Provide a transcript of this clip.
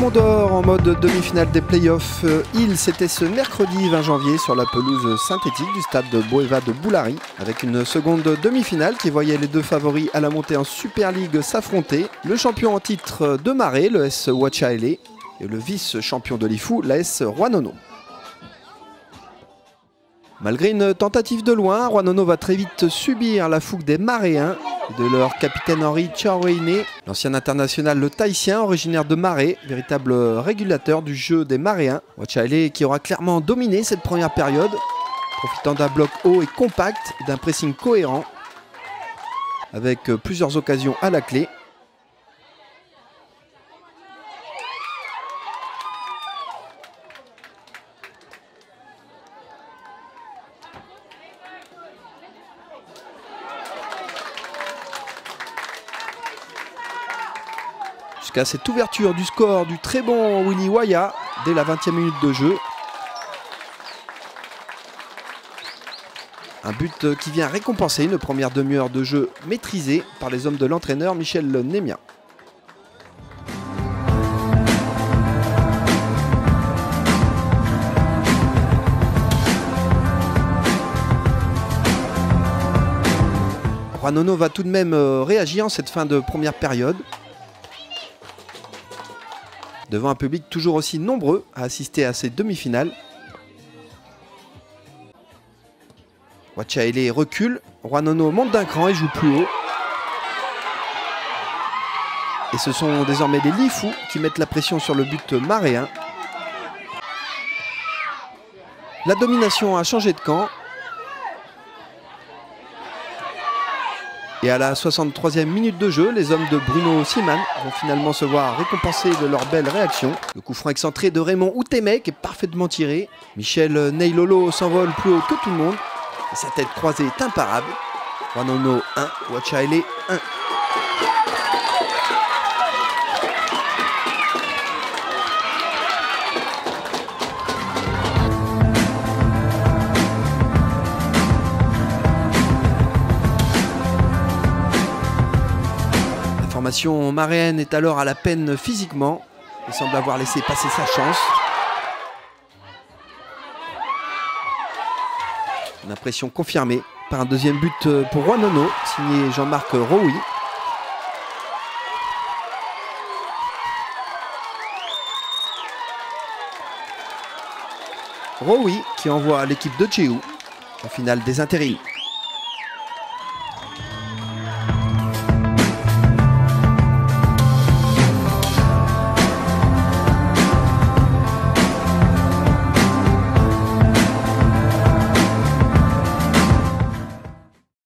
Mont d'Or en mode demi-finale des playoffs. Il, c'était ce mercredi 20 janvier sur la pelouse synthétique du stade de Boeva de Boulari, avec une seconde demi-finale qui voyait les deux favoris à la montée en Super League s'affronter. Le champion en titre de Marais, le S Wachaele, et le vice-champion de l'IFU, l'AS Roanono. Malgré une tentative de loin, Roanono va très vite subir la fougue des Maréens de leur capitaine Henri Chaouine, l'ancien international le tahitien originaire de Marais, véritable régulateur du jeu des Maréens. Wachaele qui aura clairement dominé cette première période, profitant d'un bloc haut et compact et d'un pressing cohérent, avec plusieurs occasions à la clé. Jusqu'à cette ouverture du score du très bon Willy Waya dès la 20e minute de jeu. Un but qui vient récompenser une première demi-heure de jeu maîtrisée par les hommes de l'entraîneur Michel Nemia. Ranono va tout de même euh, réagir en cette fin de première période devant un public toujours aussi nombreux à assister à ces demi-finales. Wachaele recule, Roanono monte d'un cran et joue plus haut. Et ce sont désormais les Lifu qui mettent la pression sur le but maréen. La domination a changé de camp Et à la 63e minute de jeu, les hommes de Bruno Siman vont finalement se voir récompensés de leur belle réaction. Le coup franc excentré de Raymond Outemek est parfaitement tiré. Michel Neilolo s'envole plus haut que tout le monde. Sa tête croisée est imparable. Wanono 1, Wachaele 1. Formation maréenne est alors à la peine physiquement et semble avoir laissé passer sa chance. Une impression confirmée par un deuxième but pour Wanono, signé Jean-Marc Roui. Roui qui envoie l'équipe de Tchéou en finale des intérims.